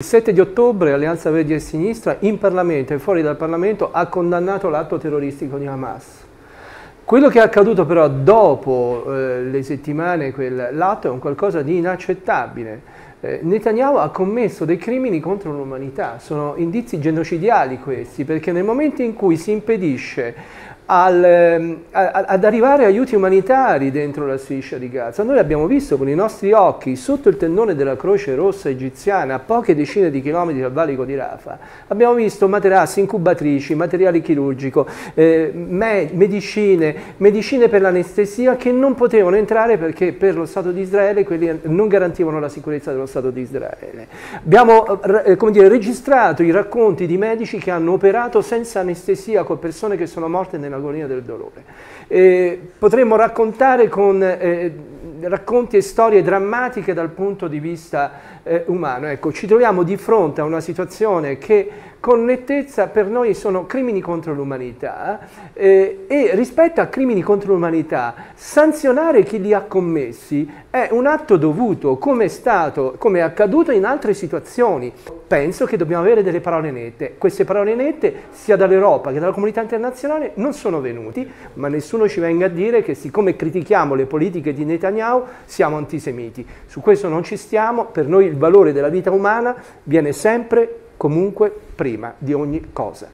Il 7 di ottobre Alleanza Verdi e Sinistra in Parlamento e fuori dal Parlamento ha condannato l'atto terroristico di Hamas. Quello che è accaduto però dopo eh, le settimane, l'atto è un qualcosa di inaccettabile. Eh, Netanyahu ha commesso dei crimini contro l'umanità, sono indizi genocidiali questi, perché nel momento in cui si impedisce al, ehm, ad arrivare aiuti umanitari dentro la striscia di Gaza. Noi abbiamo visto con i nostri occhi, sotto il tendone della Croce Rossa egiziana, a poche decine di chilometri dal valico di Rafah, abbiamo visto materassi, incubatrici, materiale chirurgico, eh, me medicine, medicine per l'anestesia che non potevano entrare perché per lo Stato di Israele quelli non garantivano la sicurezza dello Stato di Israele. Abbiamo eh, dire, registrato i racconti di medici che hanno operato senza anestesia con persone che sono morte nella l'agonia del dolore. Eh, potremmo raccontare con eh, racconti e storie drammatiche dal punto di vista eh, umano. Ecco, ci troviamo di fronte a una situazione che con nettezza per noi sono crimini contro l'umanità eh, e rispetto a crimini contro l'umanità sanzionare chi li ha commessi è un atto dovuto come è stato, come è accaduto in altre situazioni. Penso che dobbiamo avere delle parole nette. Queste parole nette sia dall'Europa che dalla comunità internazionale non sono venuti, ma nessuno ci venga a dire che siccome critichiamo le politiche di Netanyahu siamo antisemiti. Su questo non ci stiamo, per noi il valore della vita umana viene sempre comunque prima di ogni cosa.